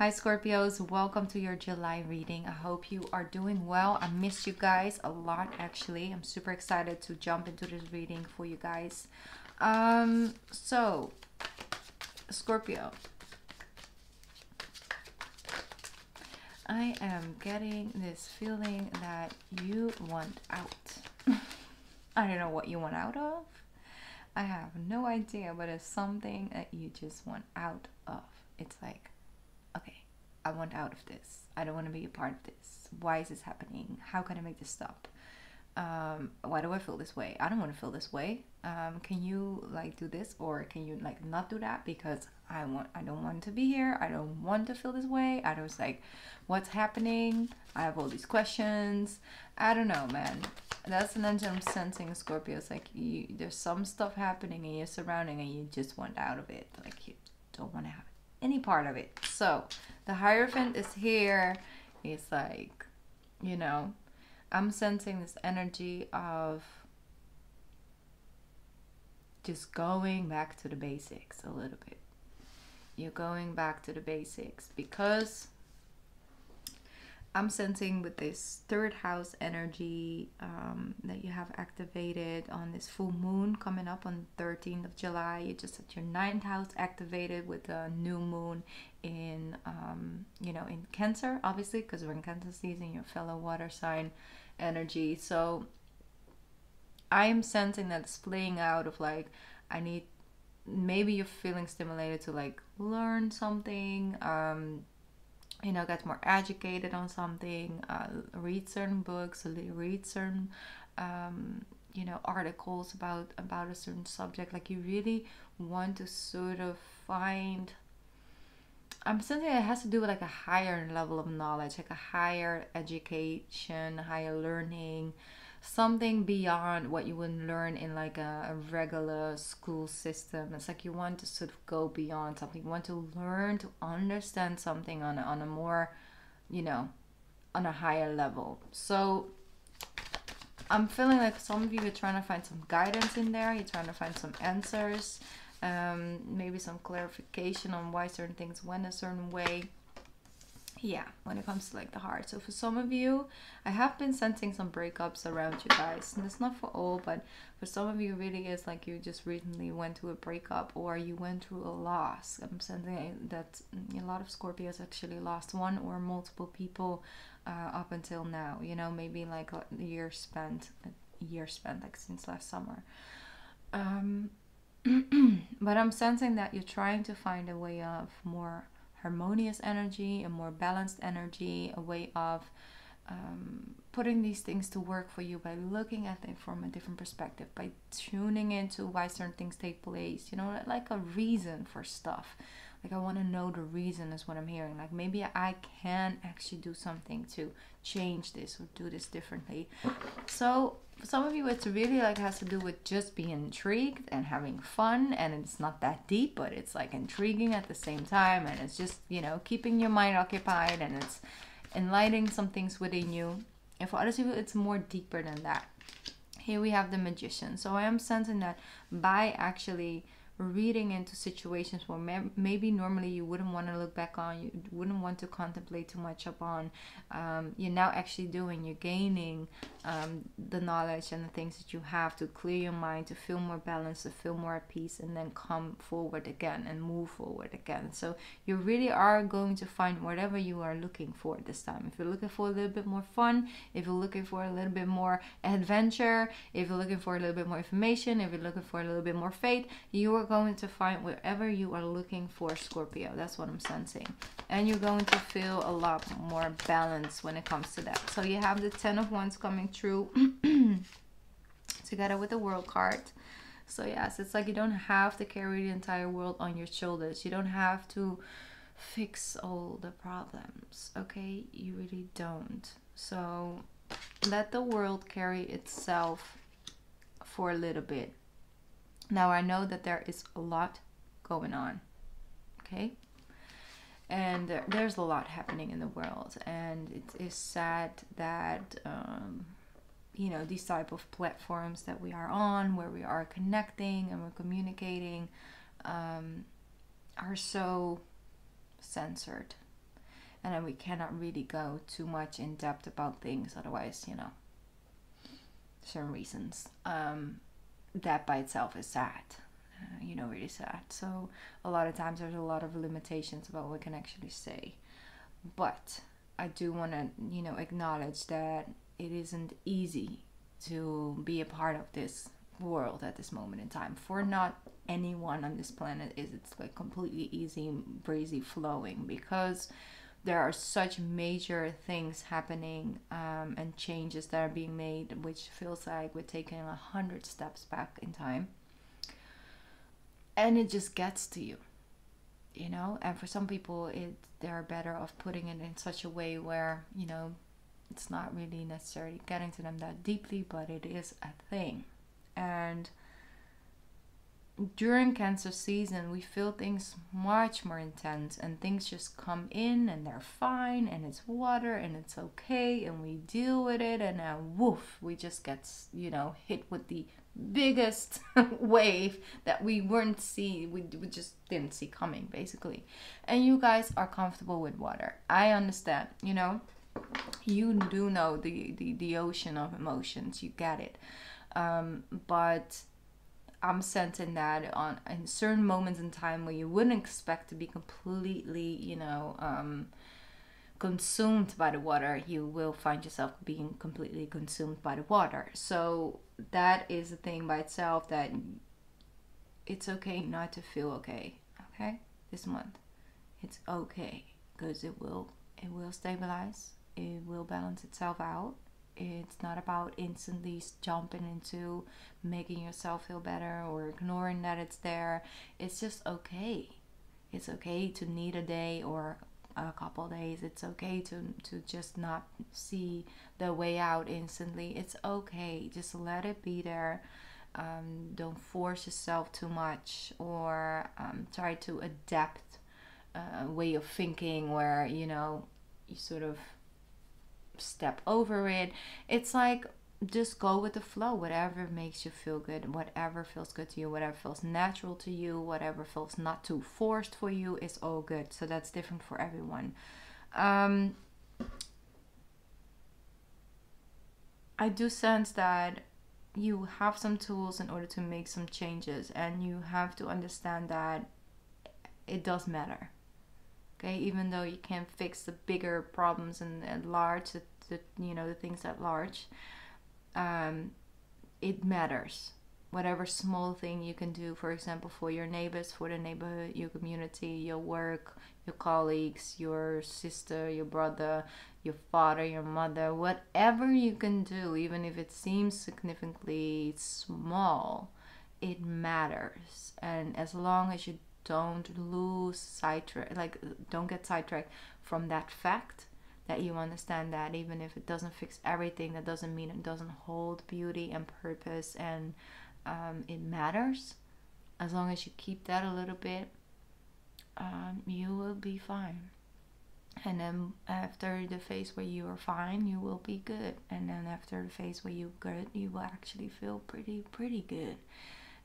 Hi, Scorpios. Welcome to your July reading. I hope you are doing well. I missed you guys a lot, actually. I'm super excited to jump into this reading for you guys. Um, so, Scorpio. I am getting this feeling that you want out. I don't know what you want out of. I have no idea, but it's something that you just want out of. It's like I want out of this. I don't want to be a part of this. Why is this happening? How can I make this stop? Um, why do I feel this way? I don't want to feel this way. Um, can you like do this or can you like not do that because I want I don't want to be here. I don't want to feel this way. I was like, what's happening? I have all these questions. I don't know, man. That's an energy I'm sensing, Scorpio. It's like you, there's some stuff happening in your surrounding and you just want out of it. Like you don't want to have any part of it. So the Hierophant is here. It's like, you know, I'm sensing this energy of just going back to the basics a little bit. You're going back to the basics because I'm sensing with this third house energy um, that you have activated on this full moon coming up on 13th of July. You just had your ninth house activated with the new moon in, um, you know, in Cancer, obviously, because we're in Cancer season, your fellow water sign energy. So I'm sensing that it's playing out of like, I need, maybe you're feeling stimulated to like learn something. Um, you know get more educated on something uh, read certain books read certain um, you know articles about about a certain subject. Like you really want to sort of find i'm something that has to do with like a higher level of knowledge like a higher education higher learning something beyond what you would learn in like a, a, regular school system. It's like you want to sort of go beyond something. You want to learn to understand something on a, on a more, you know, on a higher level. So I'm feeling like some of you are trying to find some guidance in there. You're trying to find some answers, um, maybe some clarification on why certain things went a certain way yeah when it comes to like the heart. So for some of you i have been sensing some breakups around you guys. And it's not for all but for some of you really is like you just recently went through a breakup or you went through a loss. I'm sensing that a lot of scorpios actually lost one or multiple people uh, up until now. You know maybe like a year spent a year spent like since last summer. Um but i'm sensing that you're trying to find a way of more harmonious energy, a more balanced energy, a way of um, putting these things to work for you by looking at them from a different perspective, by tuning into why certain things take place, you know, like a reason for stuff. Like, I want to know the reason, is what I'm hearing. Like, maybe I can actually do something to change this or do this differently. So, for some of you it's really like has to do with just being intrigued and having fun and it's not that deep but it's like intriguing at the same time and it's just you know keeping your mind occupied and it's enlightening some things within you and for other people it's more deeper than that here we have the magician so i am sensing that by actually reading into situations where maybe normally you wouldn't want to look back on, you wouldn't want to contemplate too much upon. Um, you're now actually doing, you're gaining um, the knowledge and the things that you have to clear your mind, to feel more balanced, to feel more at peace, and then come forward again and move forward again. So you really are going to find whatever you are looking for this time. If you're looking for a little bit more fun, if you're looking for a little bit more adventure, if you're looking for a little bit more information, if you're looking for a little bit more faith, you are going to find wherever you are looking for, Scorpio. That's what I'm sensing. And you're going to feel a lot more balance when it comes to that. So you have the Ten of Wands coming through together with the World card. So yes, it's like you don't have to carry the entire world on your shoulders. You don't have to fix all the problems, okay? You really don't. So let the world carry itself for a little bit. Now I know that there is a lot going on, okay? And there's a lot happening in the world, and it is sad that um, you know these type of platforms that we are on, where we are connecting and we're communicating, um, are so censored. and then we cannot really go too much in depth about things otherwise you know certain reasons um, that by itself is sad. Uh, you know really sad. So a lot of times there's a lot of limitations about what we can actually say. But i do want to you know acknowledge that it isn't easy to be a part of this world at this moment in time. For not anyone on this planet is it's like completely easy breezy flowing because there are such major things happening um, and changes that are being made which feels like we're taking a hundred steps back in time. And it just gets to you you know? And for some people it they're better off putting it in such a way where you know it's not really necessarily getting to them that deeply but it is a thing. And during cancer season we feel things much more intense and things just come in and they're fine and it's water and it's okay and we deal with it and then woof we just get you know hit with the biggest wave that we weren't see we, we just didn't see coming basically. And you guys are comfortable with water. I understand you know? You do know the the, the ocean of emotions. You get it. Um, but I'm sensing that on in certain moments in time where you wouldn't expect to be completely, you know, um, consumed by the water, you will find yourself being completely consumed by the water. So that is a thing by itself that it's okay not to feel okay. Okay, this month, it's okay because it will it will stabilize. It will balance itself out it's not about instantly jumping into making yourself feel better or ignoring that it's there. It's just okay. It's okay to need a day or a couple days. It's okay to to just not see the way out instantly. It's okay. Just let it be there. Um, don't force yourself too much or um, try to adapt a way of thinking where you know you sort of step over it. It's like just go with the flow, whatever makes you feel good, whatever feels good to you, whatever feels natural to you, whatever feels not too forced for you is all good. So that's different for everyone. Um, I do sense that you have some tools in order to make some changes, and you have to understand that it does matter okay even though you can't fix the bigger problems and at large the, the you know the things at large um, it matters. Whatever small thing you can do for example for your neighbors for the neighborhood your community your work your colleagues your sister your brother your father your mother whatever you can do even if it seems significantly small it matters. And as long as you don't lose sidetrack like don't get sidetracked from that fact that you understand that even if it doesn't fix everything that doesn't mean it doesn't hold beauty and purpose and um, it matters. As long as you keep that a little bit um, you will be fine. And then after the phase where you are fine you will be good. And then after the phase where you're good you will actually feel pretty pretty good.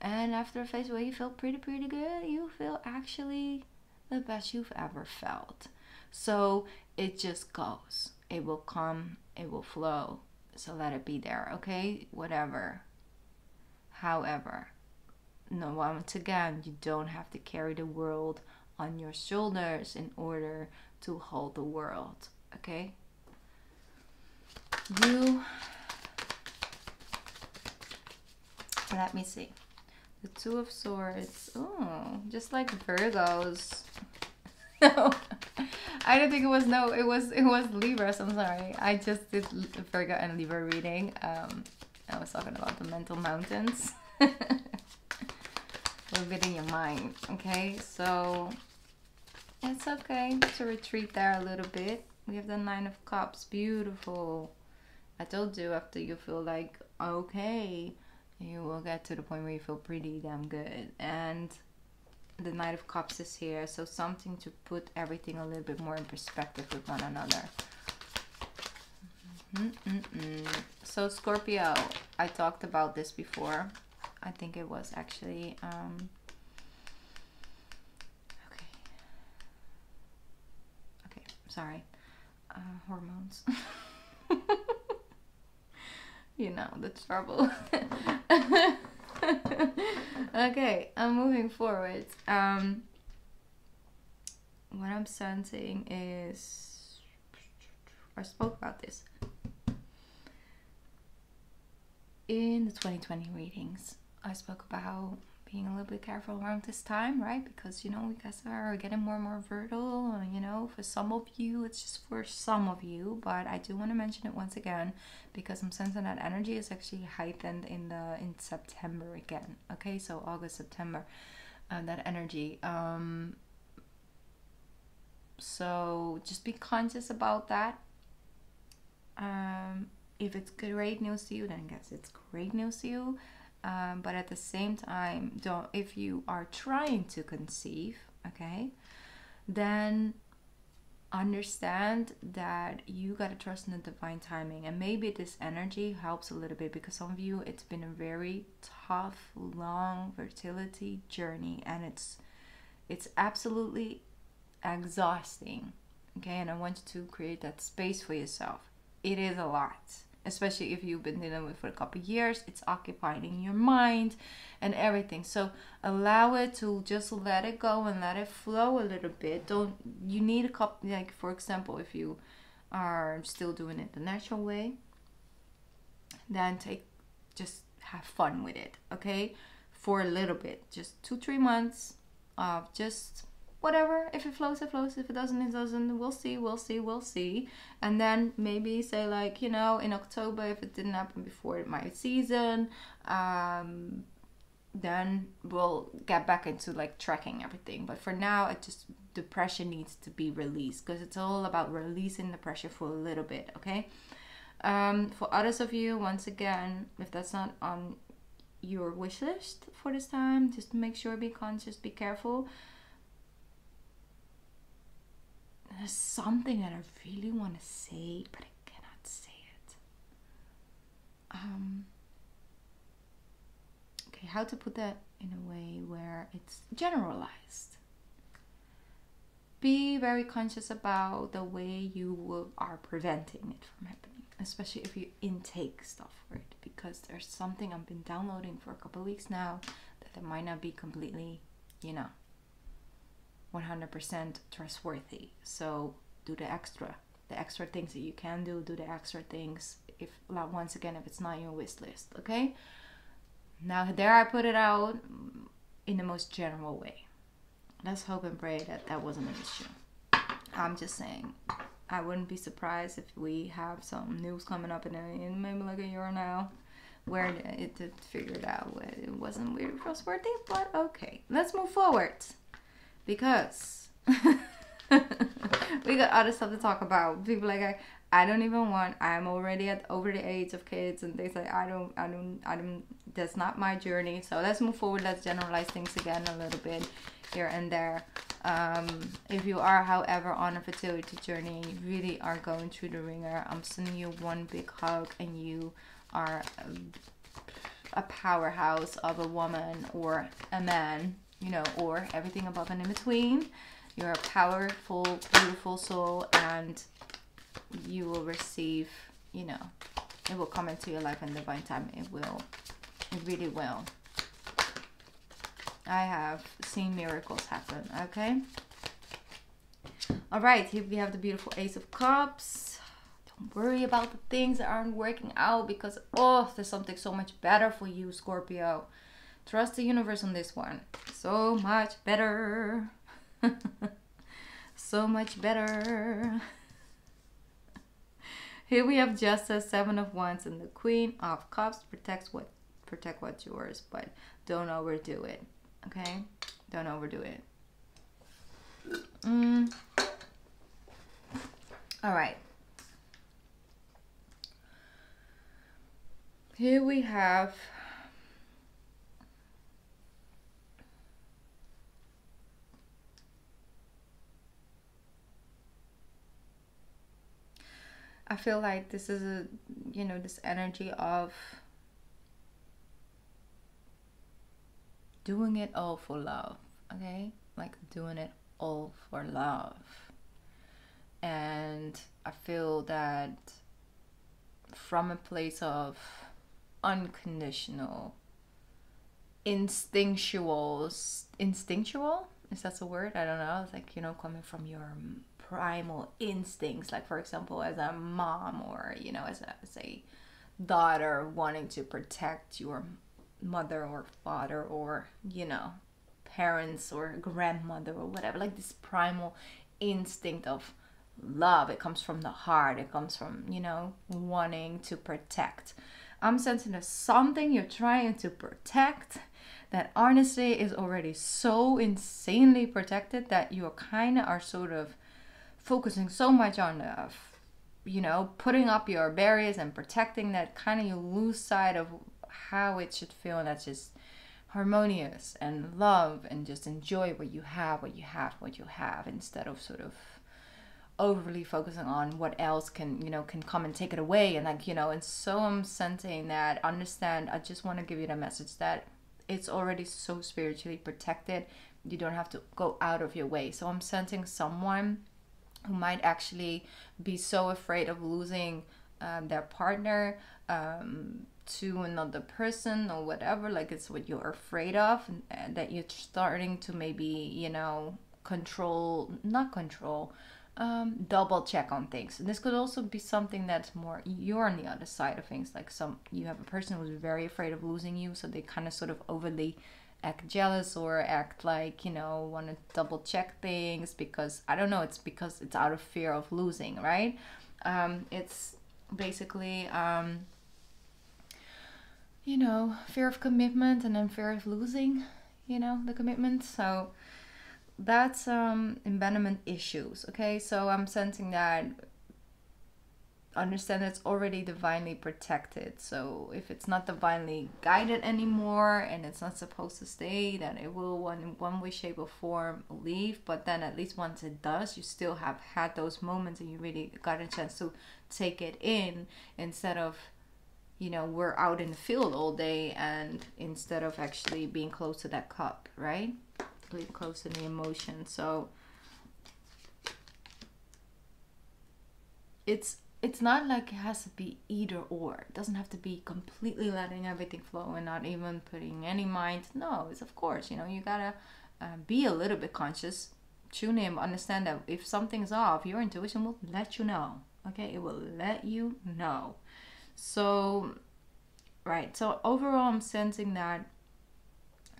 And after a phase where you feel pretty, pretty good, you feel actually the best you've ever felt. So it just goes. It will come, it will flow. So let it be there, okay? Whatever. However, no, once again, you don't have to carry the world on your shoulders in order to hold the world, okay? You. Let me see. The Two of Swords. Oh, just like Virgos. I don't think it was. No, it was. It was Libras. I'm sorry. I just did Virgo and Libra reading. Um, I was talking about the mental mountains. little bit in your mind. Okay, so it's okay to retreat there a little bit. We have the Nine of Cups. Beautiful. I told you after you feel like okay you will get to the point where you feel pretty damn good. And the Knight of Cups is here, so something to put everything a little bit more in perspective with one another. Mm -mm So Scorpio, I talked about this before. I think it was actually um, okay. Okay, sorry, uh, hormones. you know the trouble. okay, I'm moving forward. Um, what I'm sensing is I spoke about this in the 2020 readings. I spoke about being a little bit careful around this time, right? Because you know, we guys are getting more and more fertile. You know, for some of you, it's just for some of you, but I do want to mention it once again because I'm sensing that energy is actually heightened in the in September again. Okay, so August, September, uh, that energy. Um, so just be conscious about that. Um, if it's great news to you, then I guess it's great news to you um, but at the same time don't if you are trying to conceive okay then understand that you got to trust in the divine timing. And maybe this energy helps a little bit because some of you it's been a very tough long fertility journey and it's it's absolutely exhausting okay? And i want you to create that space for yourself. It is a lot especially if you've been dealing with for a couple years it's occupying your mind and everything. So allow it to just let it go and let it flow a little bit. Don't you need a couple like for example if you are still doing it the natural way then take just have fun with it okay? For a little bit just two three months of just whatever. If it flows, it flows. If it doesn't, it doesn't. We'll see, we'll see, we'll see. And then maybe say like, you know, in October, if it didn't happen before my season, um, then we'll get back into like tracking everything. But for now, it just the pressure needs to be released because it's all about releasing the pressure for a little bit. Okay. Um, for others of you, once again, if that's not on your wish list for this time, just make sure be conscious, be careful there's something that I really want to say, but I cannot say it. Um, okay, how to put that in a way where it's generalized. Be very conscious about the way you are preventing it from happening, especially if you intake stuff for it, because there's something I've been downloading for a couple of weeks now that might not be completely, you know, 100% trustworthy. So do the extra, the extra things that you can do. Do the extra things. If like once again, if it's not your wish list, okay. Now there I put it out in the most general way. Let's hope and pray that that wasn't an issue. I'm just saying. I wouldn't be surprised if we have some news coming up in, a, in maybe like a year now where it, it figured out it wasn't really trustworthy, but okay. Let's move forward because we got other stuff to talk about. People like I, I don't even want. I'm already at over the age of kids and things like I don't, I don't, I don't. That's not my journey. So let's move forward. Let's generalize things again a little bit here and there. Um, if you are, however, on a fertility journey, you really are going through the ringer, I'm sending you one big hug, and you are a powerhouse of a woman or a man you know, or everything above and in between. You're a powerful, beautiful soul, and you will receive, you know, it will come into your life in divine time. It will, it really will. I have seen miracles happen, okay? All right, here we have the beautiful Ace of Cups. Don't worry about the things that aren't working out because, oh, there's something so much better for you, Scorpio. Trust the universe on this one. So much better. so much better. Here we have Justice, Seven of Wands, and the Queen of Cups. Protects what protect what's yours, but don't overdo it. Okay? Don't overdo it. Mm. All right. Here we have I feel like this is a, you know, this energy of doing it all for love, okay? Like doing it all for love. And I feel that from a place of unconditional, instinctual, instinctual is that a word? I don't know. It's like you know, coming from your primal instincts, like for example, as a mom or you know, as a, as a daughter wanting to protect your mother or father or you know parents or grandmother or whatever like this primal instinct of love. It comes from the heart. It comes from you know wanting to protect. I'm sensing there's something you're trying to protect that honestly is already so insanely protected that you kind of are sort of focusing so much on uh, the you know putting up your barriers and protecting that kind of you lose sight of how it should feel and that's just harmonious and love and just enjoy what you have what you have what you have instead of sort of overly focusing on what else can you know can come and take it away. And like you know and so i'm sensing that understand i just want to give you the message that it's already so spiritually protected. You don't have to go out of your way. So i'm sensing someone who might actually be so afraid of losing um, their partner um, to another person or whatever like it's what you're afraid of that you're starting to maybe you know control not control um, double check on things. And this could also be something that's more you're on the other side of things like some you have a person who's very afraid of losing you so they kind of sort of overly act jealous or act like you know want to double check things because i don't know it's because it's out of fear of losing right um, it's basically um, you know, fear of commitment and then fear of losing, you know, the commitment. So that's um abandonment issues. Okay, so I'm sensing that understand that it's already divinely protected. So if it's not divinely guided anymore and it's not supposed to stay, then it will one in one way, shape, or form leave. But then at least once it does, you still have had those moments and you really got a chance to take it in instead of you know we're out in the field all day and instead of actually being close to that cup right being close to the emotion so it's it's not like it has to be either or. It doesn't have to be completely letting everything flow and not even putting any mind. No it's of course you know you gotta uh, be a little bit conscious. Tune in understand that if something's off your intuition will let you know okay? It will let you know. So, right. So, overall, I'm sensing that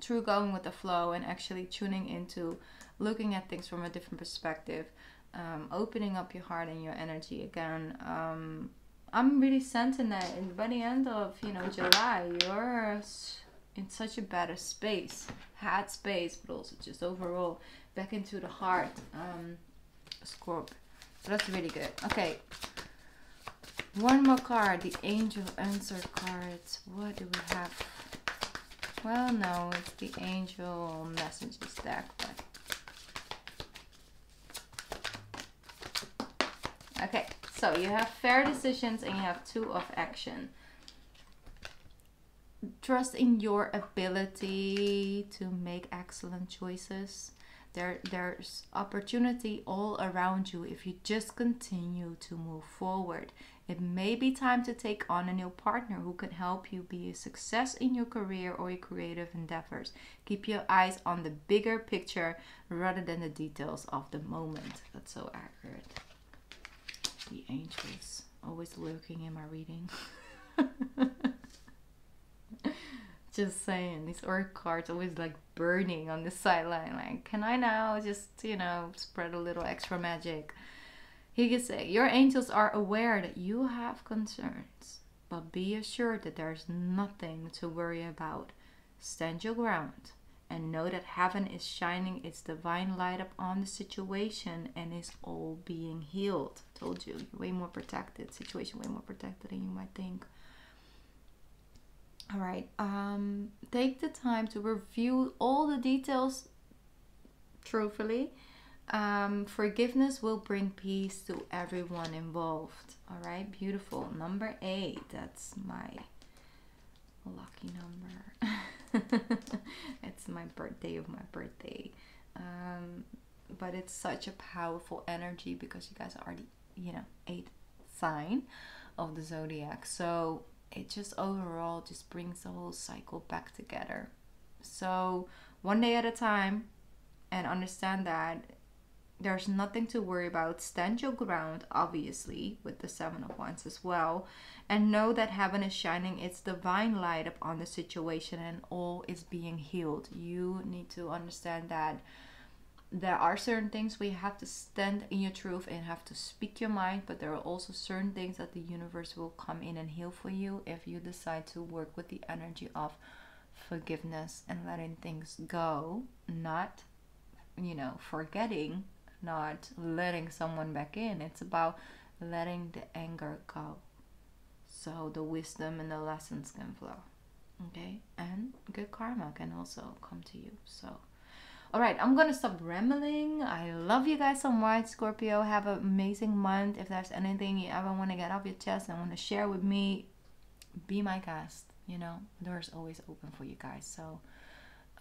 through going with the flow and actually tuning into looking at things from a different perspective, um, opening up your heart and your energy again. Um, I'm really sensing that and by the end of you know July, you're in such a better space, had space, but also just overall back into the heart. Um, Scorp. So that's really good. Okay, one more card, the Angel Answer cards. What do we have? Well, no, it's the Angel Messages deck, but... Okay, so you have fair decisions and you have two of action. Trust in your ability to make excellent choices. There, there's opportunity all around you if you just continue to move forward. It may be time to take on a new partner who can help you be a success in your career or your creative endeavors. Keep your eyes on the bigger picture rather than the details of the moment. That's so accurate. The angels always lurking in my reading. just saying, these orc cards always like burning on the sideline. Like, can I now just, you know, spread a little extra magic? He could say, Your angels are aware that you have concerns, but be assured that there's nothing to worry about. Stand your ground and know that heaven is shining its divine light up on the situation and is all being healed. told you, way more protected. Situation way more protected than you might think. All right. Um, take the time to review all the details truthfully um, forgiveness will bring peace to everyone involved. All right, beautiful. Number eight, that's my lucky number. it's my birthday of my birthday. Um, but it's such a powerful energy because you guys are the you know, eighth sign of the zodiac. So it just overall just brings the whole cycle back together. So one day at a time and understand that there's nothing to worry about. Stand your ground, obviously, with the Seven of Wands as well. And know that heaven is shining its divine light upon the situation and all is being healed. You need to understand that there are certain things we have to stand in your truth and have to speak your mind, but there are also certain things that the universe will come in and heal for you if you decide to work with the energy of forgiveness and letting things go, not, you know, forgetting, not letting someone back in. It's about letting the anger go so the wisdom and the lessons can flow. Okay, and good karma can also come to you. So. All right, I'm gonna stop rambling. I love you guys so much, Scorpio. Have an amazing month. If there's anything you ever want to get off your chest and want to share with me, be my guest. You know, doors always open for you guys. So,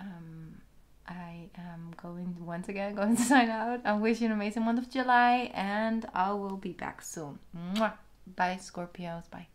um, I am going once again going to sign out. I wish you an amazing month of July, and I will be back soon. Mwah. Bye, Scorpios. Bye.